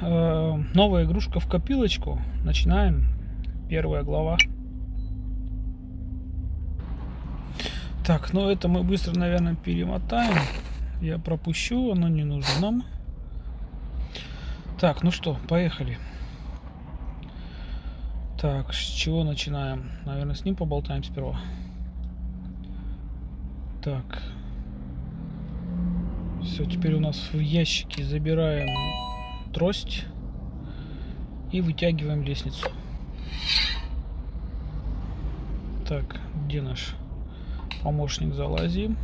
э, новая игрушка в копилочку. Начинаем. Первая глава. Так, ну это мы быстро, наверное, перемотаем. Я пропущу, оно не нужно нам. Так, ну что, поехали. Так, с чего начинаем? Наверное, с ним поболтаем сперва. Так. Все, теперь у нас в ящике забираем трость и вытягиваем лестницу. Так, где наш помощник залазим?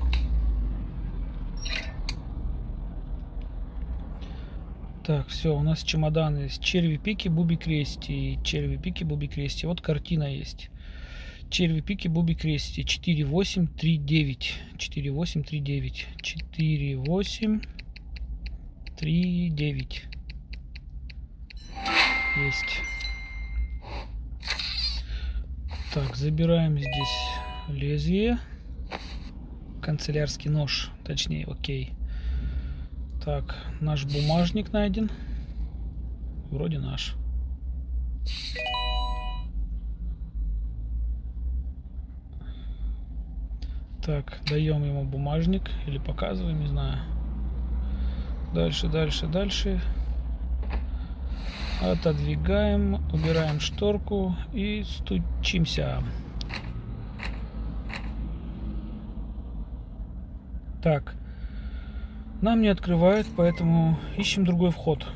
Так, все, у нас чемодан есть. Черви пики, буби крести. Черви пики, буби крести. Вот картина есть. Черви пики, буби крести. 4, 8, 3, 9. 4, 8, 3, 9. 4, 8, 3, 9. Есть. Так, забираем здесь лезвие. Канцелярский нож, точнее, окей. Так, наш бумажник найден. Вроде наш. Так, даем ему бумажник или показываем, не знаю. Дальше, дальше, дальше. Отодвигаем, убираем шторку и стучимся. Так, нам не открывает, поэтому ищем другой вход.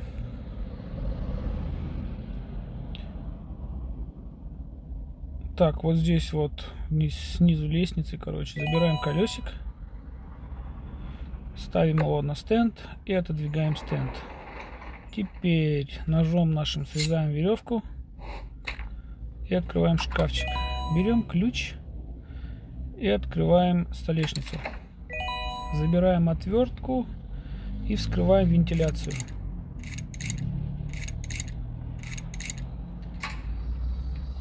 Так, вот здесь вот снизу лестницы, короче, забираем колесик, ставим его на стенд и отодвигаем стенд. Теперь ножом нашим срезаем веревку и открываем шкафчик. Берем ключ и открываем столешницу. Забираем отвертку и вскрываем вентиляцию.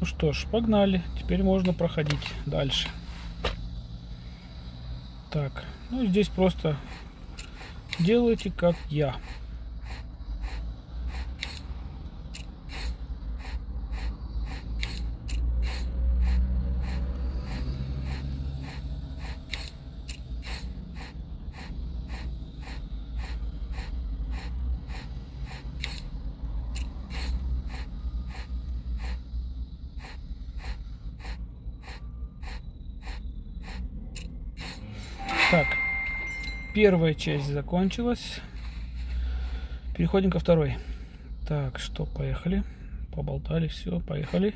Ну что ж, погнали. Теперь можно проходить дальше. Так, ну здесь просто делайте как я. Так, первая часть закончилась. Переходим ко второй. Так, что, поехали. Поболтали, все, поехали.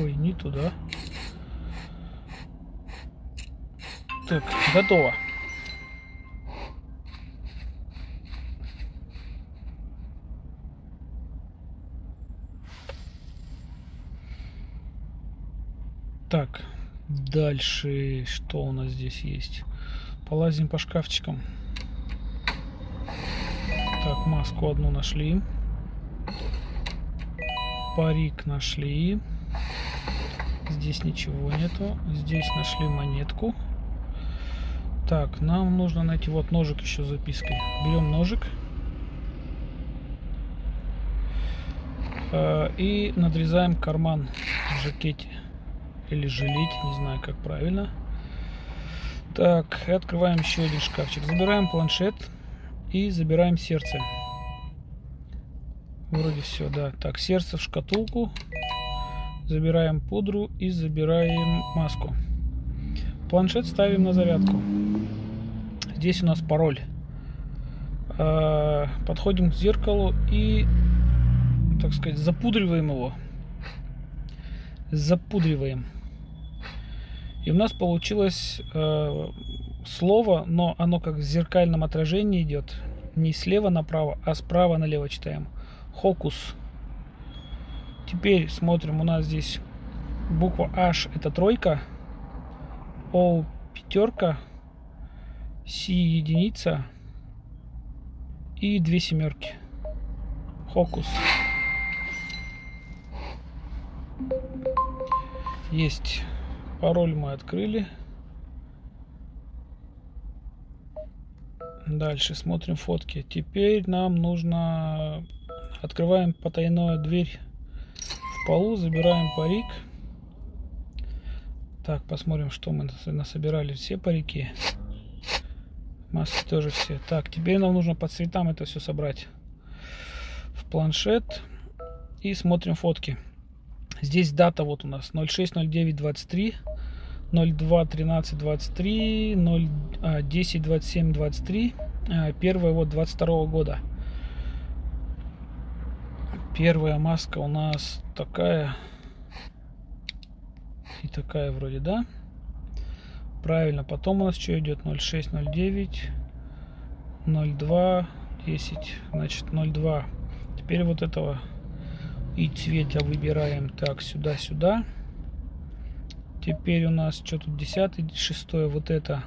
Ой, не туда. Так, готово. Так, дальше что у нас здесь есть? Полазим по шкафчикам. Так, маску одну нашли. Парик нашли. Здесь ничего нету. Здесь нашли монетку. Так, нам нужно найти вот ножик еще запиской. Берем ножик. Э, и надрезаем карман в жакете. Или жилете, не знаю как правильно. Так, и открываем еще один шкафчик. Забираем планшет и забираем сердце. Вроде все, да. Так, сердце в шкатулку. Забираем пудру и забираем маску. Планшет ставим на зарядку. Здесь у нас пароль. А, подходим к зеркалу и, так сказать, запудриваем его. Запудриваем. И у нас получилось э, слово, но оно как в зеркальном отражении идет. Не слева направо, а справа налево читаем. Хокус. Теперь смотрим, у нас здесь буква H это тройка, O пятерка, C единица и две семерки. Хокус. Есть. Пароль мы открыли. Дальше смотрим фотки. Теперь нам нужно... Открываем потайную дверь в полу, забираем парик. Так, посмотрим, что мы насобирали. Все парики. Маски тоже все. Так, теперь нам нужно по цветам это все собрать в планшет. И смотрим фотки. Здесь дата вот у нас 060923 02 13 23 0 10 27 23 первая вот 22 года первая маска у нас такая. И такая вроде да? Правильно потом у нас что идет? 06 09 02 10 значит 02 теперь вот этого и цвета выбираем. Так сюда сюда. Теперь у нас что тут? 10, 6, вот это.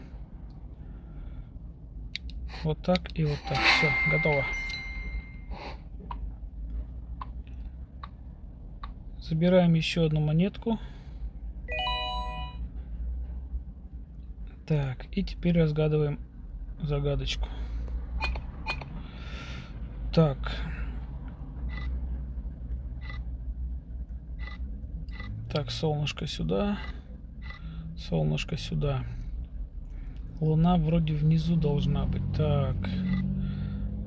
Вот так и вот так. Все, готово. Забираем еще одну монетку. Так, и теперь разгадываем загадочку. Так. Так, солнышко сюда. Солнышко сюда. Луна вроде внизу должна быть. Так.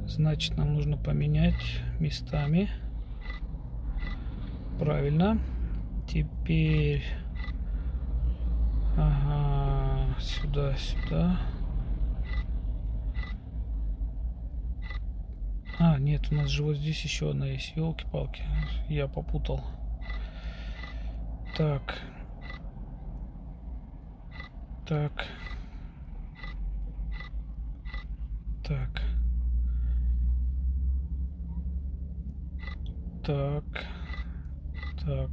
Значит, нам нужно поменять местами. Правильно. Теперь... Ага, сюда, сюда. А, нет, у нас же вот здесь еще одна есть. Елки-палки. Я попутал. Так. Так. Так. Так. Так.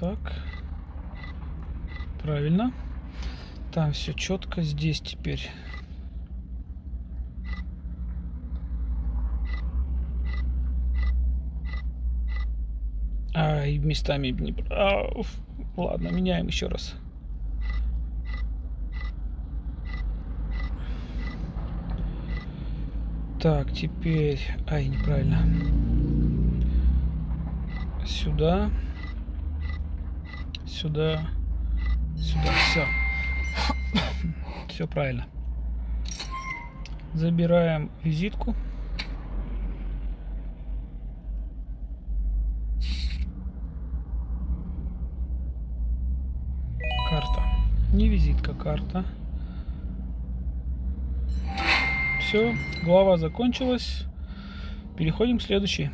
Так. Правильно. Там все четко. Здесь теперь А, и местами не... А, ладно, меняем еще раз. Так, теперь... Ай, неправильно. Сюда. Сюда. Сюда. Все. Все правильно. Забираем визитку. Не визитка, карта. Все, глава закончилась. Переходим к следующей.